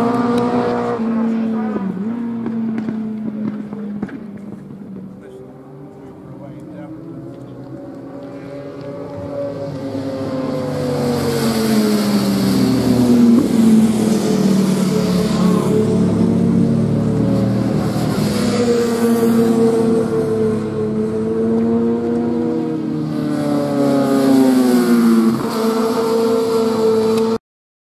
Música